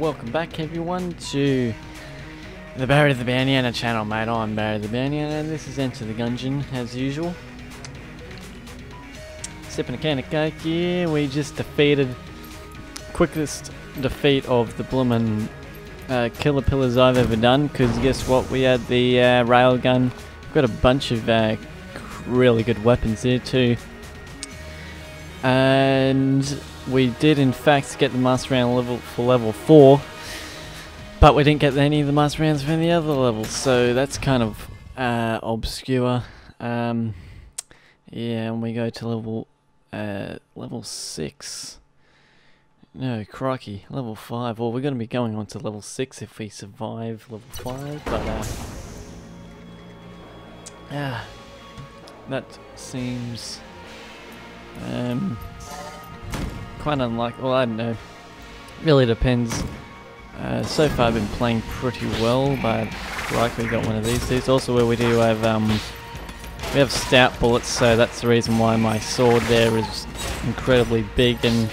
welcome back everyone to the Barry the Banana channel, mate. I'm Barry the Banana, and this is Enter the Gungeon, as usual. Sipping a can of coke here, we just defeated, quickest defeat of the bloomin' uh, killer pillars I've ever done, because guess what, we had the uh, railgun, got a bunch of uh, really good weapons here too. And we did in fact get the master round level for level 4 but we didn't get any of the master rounds for any other levels so that's kind of uh, obscure. Um, yeah and we go to level uh, level 6 no crikey level 5 well we're going to be going on to level 6 if we survive level 5 but uh, yeah that seems um, quite unlike. Well, I don't know. Really depends. Uh, so far, I've been playing pretty well, but likely got one of these dudes. Also, where we do have um, we have stout bullets, so that's the reason why my sword there is incredibly big and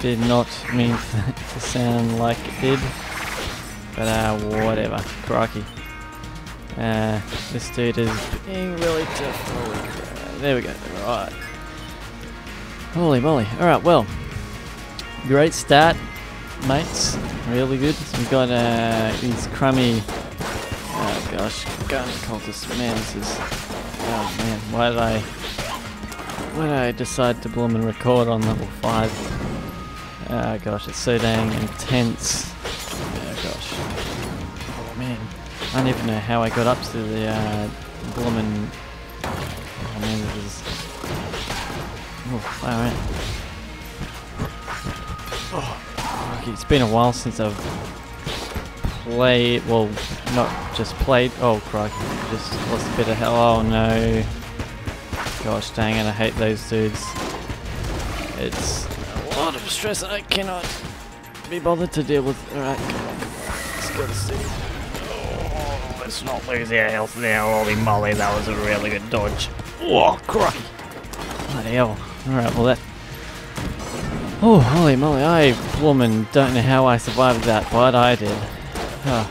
did not mean to sound like it did. But uh, whatever. Crikey. Uh, this dude is being really tough. There we go. Right. Holy moly. Alright, well. Great start, mates. Really good. We've got uh, these crummy... Oh gosh, gun cultists. Man, this is... Oh man, why did I... Why did I decide to bloom and record on level 5? Oh gosh, it's so dang intense. Oh gosh. Oh man. I don't even know how I got up to the uh, bloomin' Oh man, is Oh, alright. Oh, okay, it's been a while since I've played, well, not just played, oh crikey, just lost a bit of hell, oh no. Gosh dang it, I hate those dudes. It's a lot of stress and I cannot be bothered to deal with. Alright, let's go to see. Oh, let's not lose our health now, holy moly, that was a really good dodge. Oh, crikey. Bloody hell. Alright, well that... Oh, holy moly, I, woman, don't know how I survived that, but I did. Oh,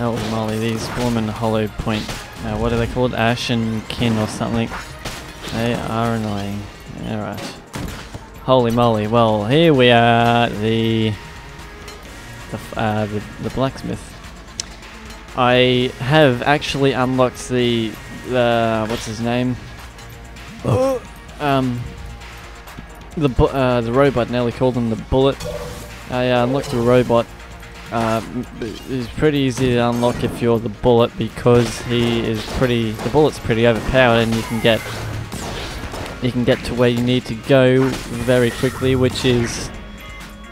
oh moly, these woman hollow point, uh, what are they called? Ashen kin or something. They are annoying. Alright. Holy moly, well, here we are, the... The, uh, the, the blacksmith. I have actually unlocked the, the, what's his name? Um, the uh, the robot. Nearly called him the bullet. I uh, unlocked the robot. Uh, it's pretty easy to unlock if you're the bullet because he is pretty. The bullet's pretty overpowered, and you can get you can get to where you need to go very quickly, which is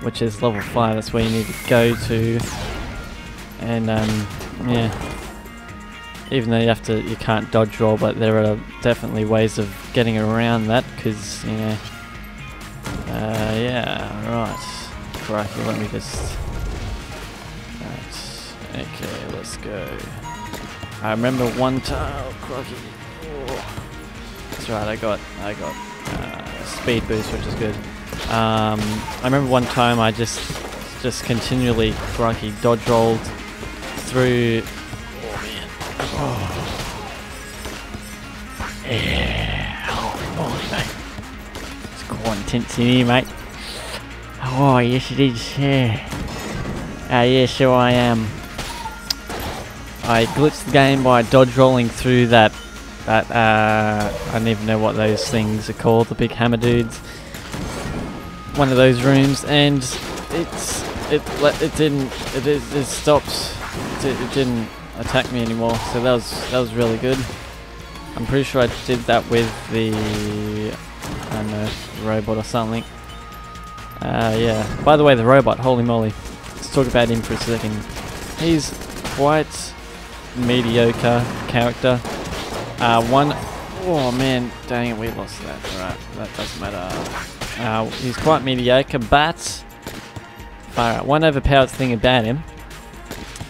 which is level five. That's where you need to go to, and um, yeah even though you have to, you can't dodge roll, but there are definitely ways of getting around that because you know. Uh, yeah, right. Crikey, let me just. Right. Okay, let's go. I remember one time. Oh, crikey. Oh. That's right. I got, I got uh, speed boost, which is good. Um, I remember one time I just, just continually crikey dodge rolled through Oh. Yeah. Mate. It's quite intense in here, mate. Oh, yes it is, yeah. Ah, uh, yeah, sure I am. I glitched the game by dodge rolling through that, that, uh, I don't even know what those things are called, the big hammer dudes. One of those rooms, and it's, it, it didn't, it, it, it stopped, it, it didn't attack me anymore. So that was that was really good. I'm pretty sure I did that with the I don't know robot or something. Uh, yeah. By the way, the robot. Holy moly! Let's talk about him for a second. He's quite mediocre character. Uh, one oh man, dang it, we lost that. Alright, that doesn't matter. Uh, he's quite mediocre, but out. One overpowered thing about him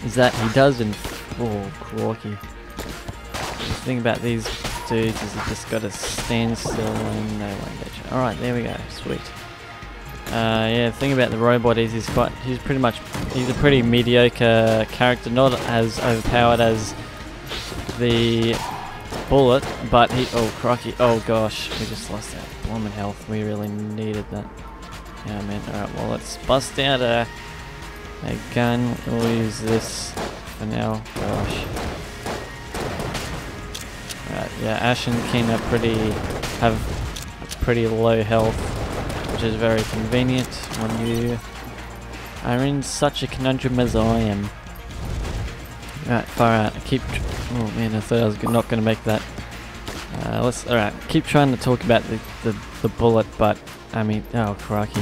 is that he does in Oh, crikey. The thing about these dudes is you just gotta stand still and they won't get you. Alright, there we go. Sweet. Uh, yeah, the thing about the robot is he's quite, he's pretty much, he's a pretty mediocre character, not as overpowered as the bullet, but he, oh crikey, oh gosh, we just lost that blooming health, we really needed that. Yeah man, alright, well let's bust out a, a gun, we'll use this for now, gosh. Right, yeah, Ashen Kin are pretty, have pretty low health, which is very convenient when you are in such a conundrum as I am. Right, out. I keep. Oh man, I thought I was not going to make that. Uh, let's. All right, keep trying to talk about the, the the bullet, but I mean, oh crikey,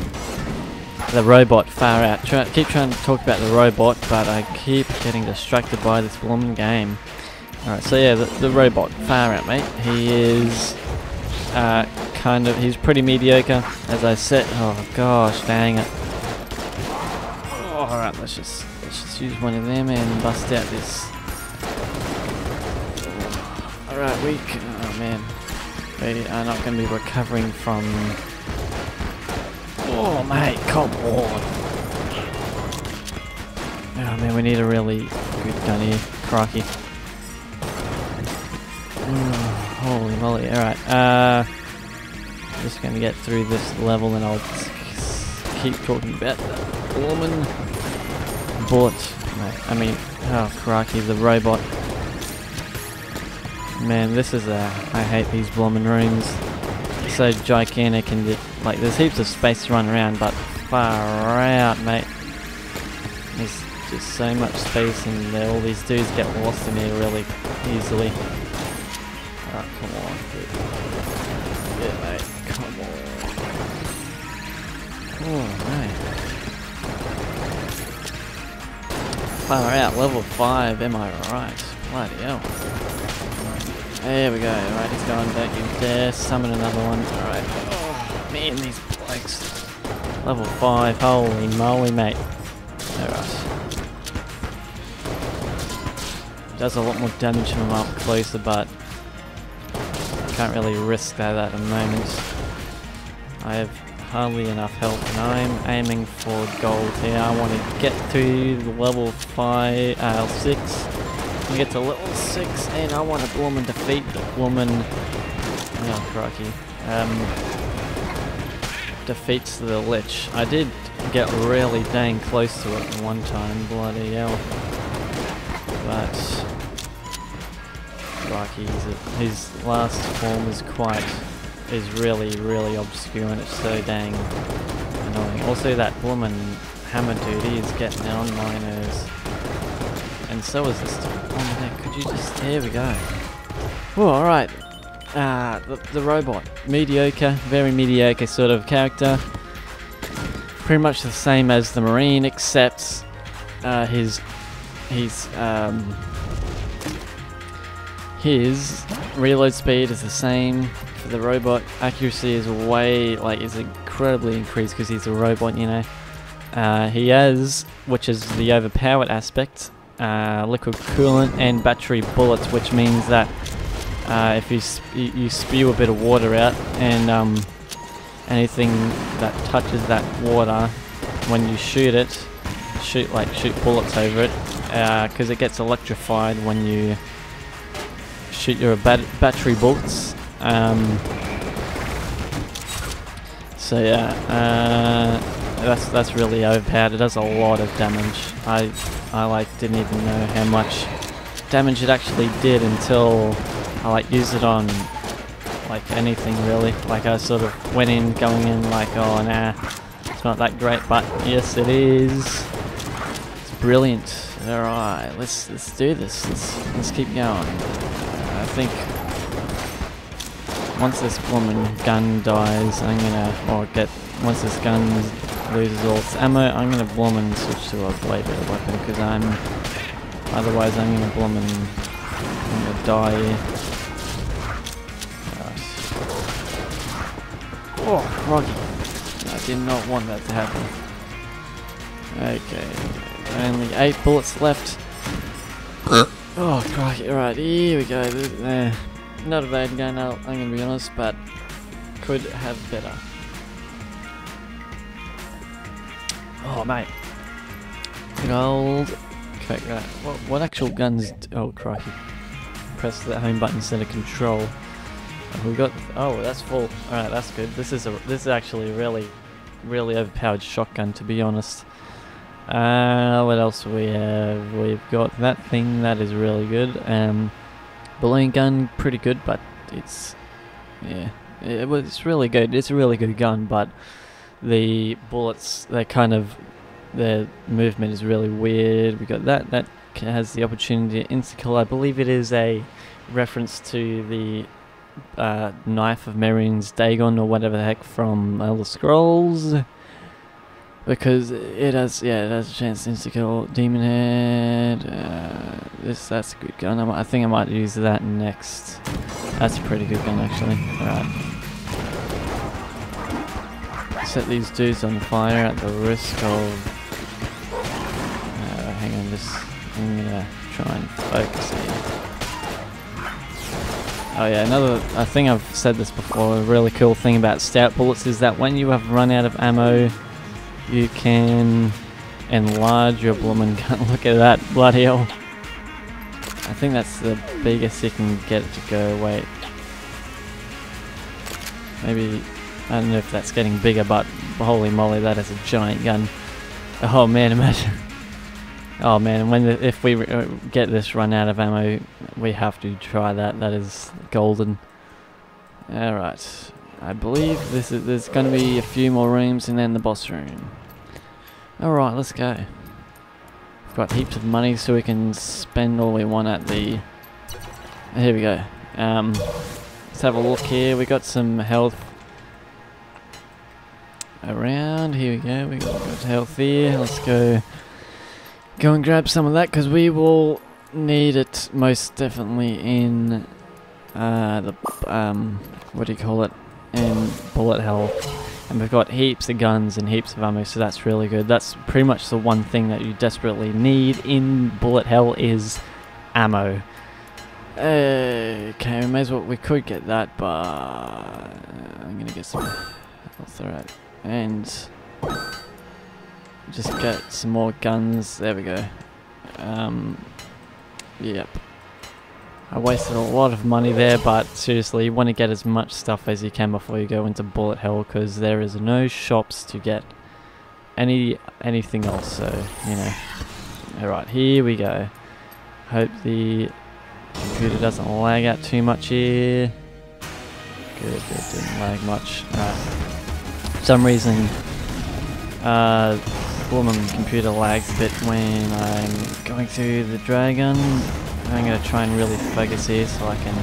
the robot far out. Try, keep trying to talk about the robot, but I keep getting distracted by this blooming game. All right, so yeah, the, the robot far out, mate. He is uh, kind of. He's pretty mediocre, as I said. Oh gosh, dang it. Oh, all right, let's just let's just use one of them and bust out this. Alright, we can, oh man. We are not going to be recovering from... Oh mate, come on. Oh man, we need a really good gun here. Crikey. Oh, holy moly, alright. Uh, just to get through this level and I'll keep talking about the woman I mean, oh crikey, the robot. Man, this is a. I hate these blooming rooms. so gigantic and like there's heaps of space to run around, but far out, mate. There's just so much space, and all these dudes get lost in here really easily. Oh, come on, dude. Yeah, mate. Come on. Oh, mate. Far out, level 5, am I right? Bloody hell. There we go, alright, he's gone, don't you dare summon another one. Alright, man, these blokes. Level 5, holy moly, mate. Alright. Does a lot more damage from up closer, but can't really risk that at the moment. I have hardly enough health and I'm aiming for gold here. I want to get to level 5, uh, 6. I get to level 6 and I want to bloom and defeat the woman. Oh crikey. Um, defeats the Lich. I did get really dang close to it one time, bloody hell. But crikey, his last form is quite is really, really obscure and it's so dang annoying. Also that woman hammer Duty, is getting on my nerves. And so is this Oh my could you just, Here we go. Oh, alright. Uh, the, the robot. Mediocre, very mediocre sort of character. Pretty much the same as the Marine, except uh, his, his, um, his reload speed is the same for the robot. Accuracy is way, like, is incredibly increased because he's a robot, you know. Uh, he has, which is the overpowered aspect, uh, liquid coolant and battery bullets, which means that uh, if you, sp you spew a bit of water out and um, anything that touches that water, when you shoot it, shoot like shoot bullets over it, because uh, it gets electrified when you shoot your bat battery bolts. Um, so yeah, uh, that's that's really overpowered. It does a lot of damage. I I like didn't even know how much damage it actually did until I like use it on like anything really. Like I sort of went in going in like oh nah, it's not that great, but yes it is. It's brilliant. All right, let's let's do this. Let's let's keep going. I think once this woman gun dies, I'm gonna, or get, once this gun loses all its ammo, I'm gonna bloom and switch to a better weapon, because I'm, otherwise I'm gonna bloom and, I'm gonna die. Right. Oh, Froggy. I did not want that to happen. Okay, only eight bullets left. Uh. oh, crikey, right, here we go. There. Not a bad gun, I'm gonna be honest, but could have better. Oh, mate. Good old. Okay, right. What, what actual guns? Oh, crikey. Press the home button instead of control. Oh, we got. Oh, that's full. Alright, that's good. This is a. This is actually a really, really overpowered shotgun, to be honest. Uh, what else we have? We've got that thing that is really good. Um, balloon gun, pretty good, but it's. Yeah. It was it's really good. It's a really good gun, but the bullets, they kind of their movement is really weird. We got that. That has the opportunity to insta-kill. I believe it is a reference to the uh, knife of Mehrunes Dagon or whatever the heck from Elder Scrolls. Because it has, yeah, it has a chance to insta-kill Demon Head. Uh, this, that's a good gun. I, I think I might use that next. That's a pretty good gun actually. Alright. Set these dudes on fire at the risk of uh, hang on, this. I'm gonna try and focus here. Oh yeah, another. I think I've said this before. A really cool thing about stout bullets is that when you have run out of ammo, you can enlarge your bloomin' gun. Look at that, bloody hell! I think that's the biggest you can get it to go. Wait, maybe I don't know if that's getting bigger, but holy moly, that is a giant gun. Oh man, imagine. Oh man, when the, if we uh, get this run out of ammo, we have to try that. That is golden. All right, I believe this is. There's going to be a few more rooms and then the boss room. All right, let's go. We've got heaps of money, so we can spend all we want at the. Here we go. Um, let's have a look here. We got some health around. Here we go. We got, got health here. Let's go. Go and grab some of that because we will need it most definitely in uh, the um, what do you call it? In bullet hell. And we've got heaps of guns and heaps of ammo, so that's really good. That's pretty much the one thing that you desperately need in bullet hell is ammo. Okay, we may as well. We could get that, but I'm gonna get some health. Alright, and just get some more guns. There we go. Um, yep. I wasted a lot of money there, but seriously, you want to get as much stuff as you can before you go into bullet hell, because there is no shops to get any anything else. So you know. All right, here we go. Hope the computer doesn't lag out too much here. Good, good, didn't lag much. For some reason, uh, Woman computer lags a bit when I'm going through the Dragun. I'm gonna try and really focus here so I can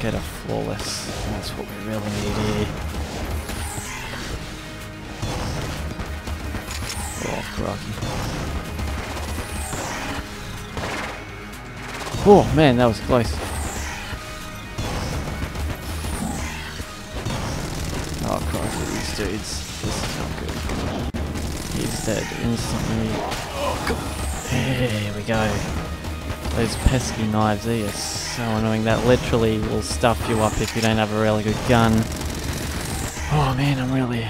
get a flawless. That's what we really need here. Oh. Oh man, that was close. Oh crikey, these dudes. This is not good. Dead instantly. There we go. Those pesky knives, they are so annoying. That literally will stuff you up if you don't have a really good gun. Oh man, I'm really...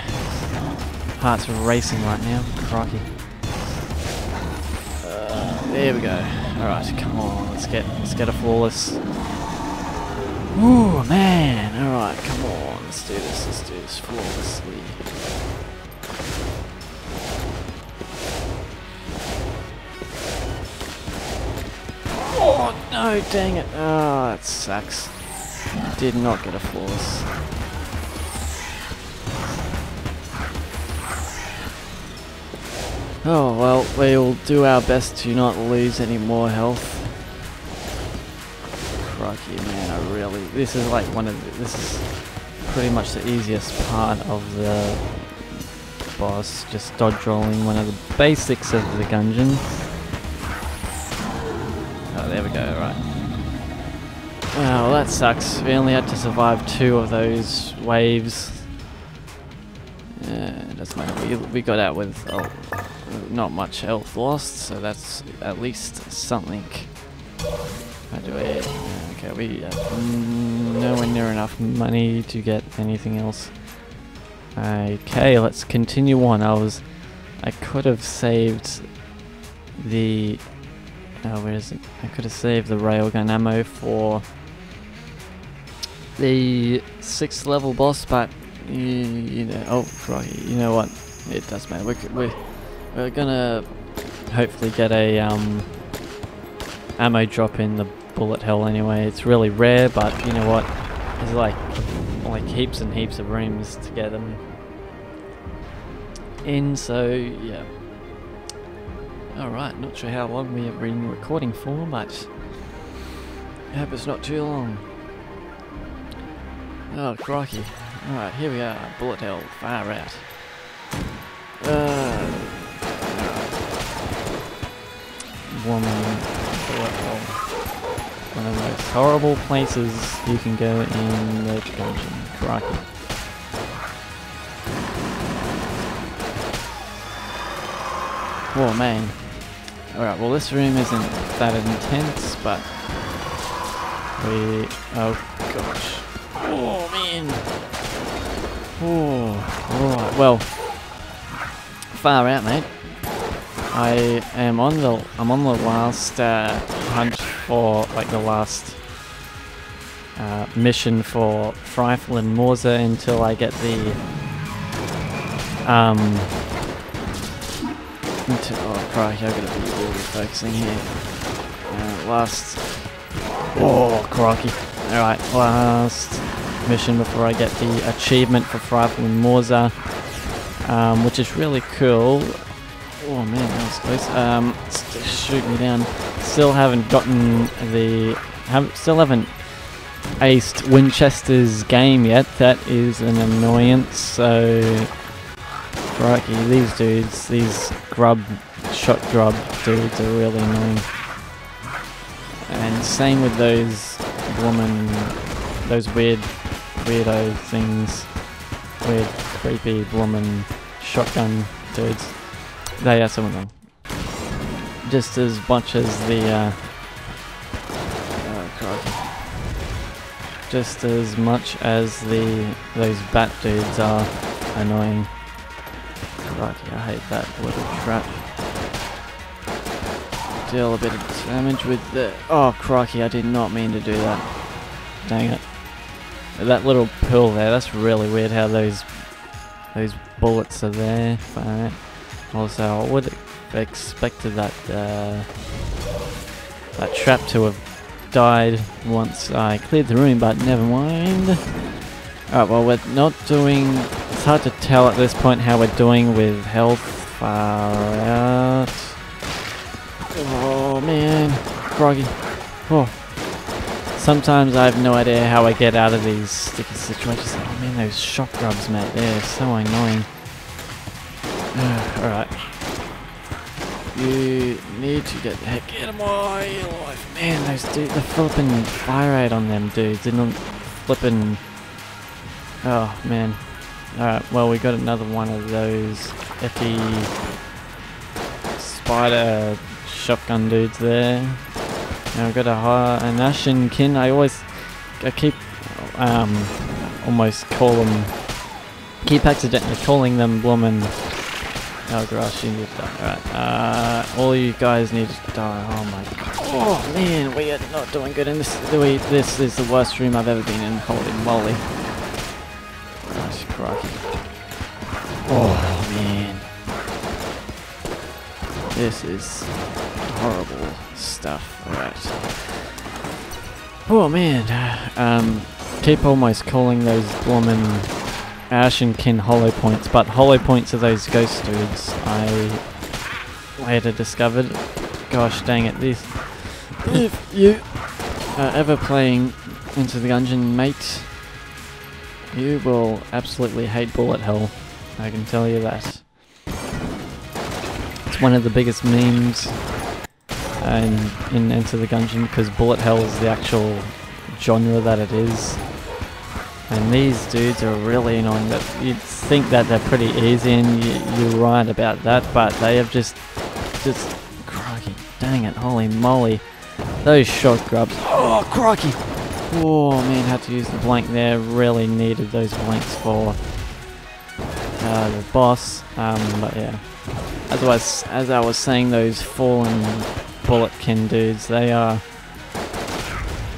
Heart's racing right now. Crikey. Uh, there we go. Alright, come on, let's get let's get a flawless. Ooh man, alright, come on, let's do this, let's do this flawlessly. Oh no, dang it. Oh, that sucks. Did not get a force. Oh well, we'll do our best to not lose any more health. Crikey, man, I really. This is like one of the, This is pretty much the easiest part of the boss. Just dodge rolling, one of the basics of the dungeon. Well, that sucks. We only had to survive two of those waves. Yeah, doesn't matter. We, we got out with oh, not much health lost, so that's at least something. How do I... Okay, we have nowhere near enough money to get anything else. Okay, let's continue on. I was, I could have saved the, oh, where is it? I could have saved the railgun ammo for the sixth level boss, but you, you know, oh, right, you know what? It does matter. We're, we're, we're gonna hopefully get a um, ammo drop in the bullet hell anyway. It's really rare, but you know what? There's like like heaps and heaps of rooms to get them in, so yeah. Alright, not sure how long we have been recording for, but I hope it's not too long. Oh, crikey. Alright, here we are, bullet hell, far out. Uh, woman, bullet. One of the most horrible places you can go in the dungeon. Crikey. Oh man. Alright, well this room isn't that intense, but we... Oh gosh. Oh man. Oh, alright, well. Far out, mate. I am on the I'm on the last uh, hunt for like the last uh, mission for Frifle and Mauser until I get the um until, oh crikey I gotta be really focusing here uh, last oh crikey alright last mission before I get the achievement for and Mauser um, which is really cool Oh man, that was close. Um, shoot me down. Still haven't gotten the, have, still haven't aced Winchester's game yet. That is an annoyance. So, crikey, these dudes, these grub, shot grub dudes are really annoying. And same with those woman, those weird, weirdo things, weird, creepy woman shotgun dudes. They are some of them. Just as much as the, uh, oh, Just as much as the, those bat dudes are annoying. Crikey, I hate that little trap. Deal a bit of damage with the, oh crikey, I did not mean to do that. Dang it. That little pill there, that's really weird how those, those bullets are there. But also, I would have expected that uh, that trap to have died once I cleared the room, but never mind. Alright, well we're not doing... It's hard to tell at this point how we're doing with health. Far out. Oh man, froggy. Oh. Sometimes I have no idea how I get out of these sticky situations. Oh man, those shock grubs, mate, they're so annoying. Alright. You need to get the heck out of my life. Man, those dudes, the flipping fire rate on them dudes. They're not flipping... Oh, man. Alright, well, we got another one of those icky spider shotgun dudes there. We've got a, an Ashen Kin. I always... I keep... Um, almost call them... Keep accidentally calling them woman Oh gosh, you need die. Alright, uh, all you guys need to die. Oh my god. Oh man, we are not doing good in this. We, this is the worst room I've ever been in. Holy moly. Gosh, crikey. Oh man. This is horrible stuff. Alright. Oh man. Um, keep almost calling those women Ashenkin hollow points, but hollow points are those ghost dudes I later discovered. Gosh dang it, this. If you are ever playing Enter the Gungeon, mate, you will absolutely hate bullet hell. I can tell you that. It's one of the biggest memes in, in Enter the Gungeon because bullet hell is the actual genre that it is. And these dudes are really annoying. That you'd think that they're pretty easy, and you, you're right about that, but they have just, just, crikey, dang it, holy moly, those shot grubs. Oh, crikey! Oh man, had to use the blank there. Really needed those blanks for uh, the boss. Um, but yeah, as I was as I was saying, those fallen bulletkin dudes, they are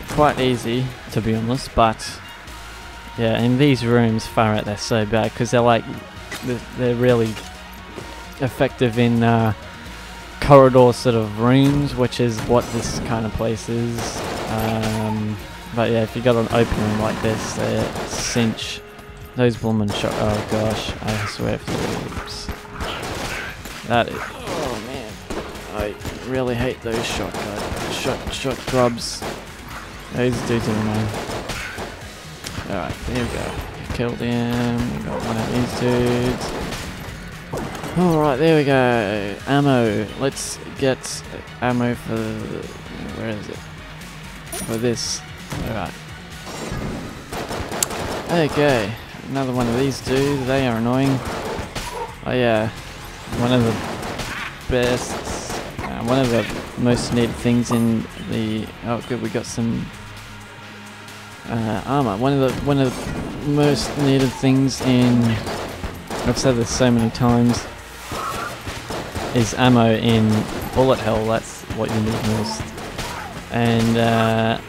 quite easy to be honest. But yeah, in these rooms, far out, they're so bad because they're like they're, they're really effective in uh, corridor sort of rooms, which is what this kind of place is. Um, but yeah, if you got an open room like this, they cinch those bloomin' shot. Oh gosh, I swear flips. That is. Oh man, I really hate those shotgun shot shot grubs. Those dudes are annoying. Alright, there we go. Killed him. We got one of these dudes. Alright, there we go. Ammo. Let's get ammo for... the. Where is it? For this. Alright. Okay. Another one of these dudes. They are annoying. Oh yeah. One of the best... Uh, one of the most needed things in the... Oh good, we got some... Uh, armor. One of the one of the most needed things in I've said this so many times is ammo in bullet hell. That's what you need most. And uh,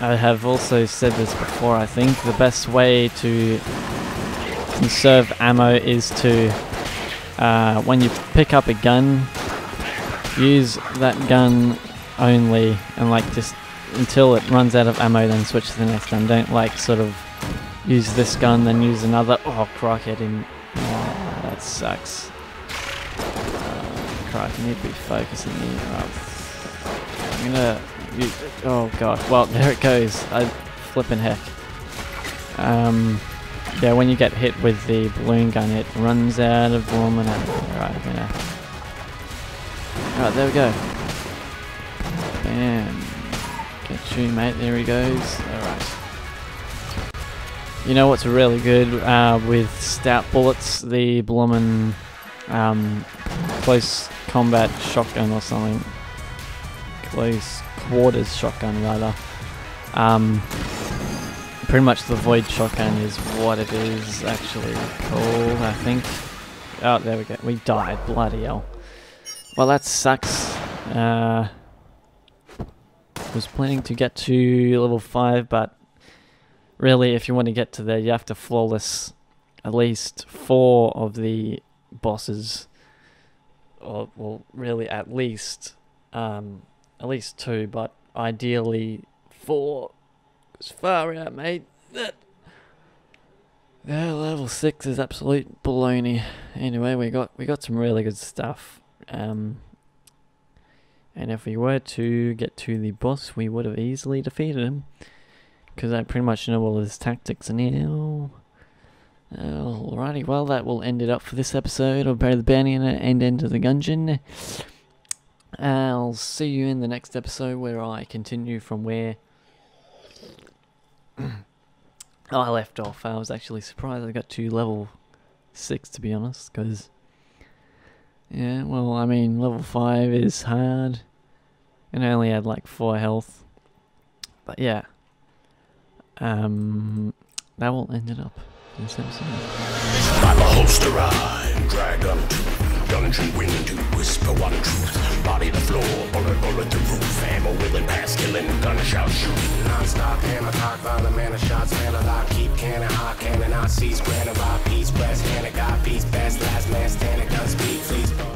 I have also said this before. I think the best way to conserve ammo is to uh, when you pick up a gun, use that gun only and like just until it runs out of ammo, then switch to the next gun. Don't like sort of use this gun, then use another. Oh, crikey, I didn't. Oh, that sucks. Crikey, I need to be focusing here. Oh, I'm gonna. Use, oh god. Well, there it goes. I flipping heck. Um. Yeah, when you get hit with the balloon gun, it runs out of and ammo. Alright, I'm gonna. Alright, there we go. Bam. Get you, mate. There he goes. Alright. You know what's really good uh, with stout bullets? The bloomin' um, close combat shotgun or something. Close quarters shotgun, rather. Um, pretty much the void shotgun is what it is actually called, I think. Oh, there we go. We died. Bloody hell. Well, that sucks. Uh, was planning to get to level 5, but really, if you want to get to there, you have to flawless at least four of the bosses. Or, well, really, at least, um, at least two, but ideally four. It's far out, mate. That. Yeah, level six is absolute baloney. Anyway, we got we got some really good stuff. Um, and if we were to get to the boss, we would have easily defeated him. Because I pretty much know all his tactics and now. Alrighty, well that will end it up for this episode of Barry the Bounty and Enter the Gungeon. I'll see you in the next episode where I continue from where I left off. I was actually surprised I got to level 6 to be honest, because yeah, well, I mean, level 5 is hard. And I only had like 4 health. But yeah. Um, that will end it up in this episode. Drag up to whisper one truth. Body the floor, bullet, bullet the roof. Ammo willing, pass killing, gunshot shooting. Non-stop hammer, cock, violent man, of shots, man, a lot. Keep cannon, hot cannon, I seize granite, by piece, brass, hand, got peace, best, last man, standing, gun speed, please.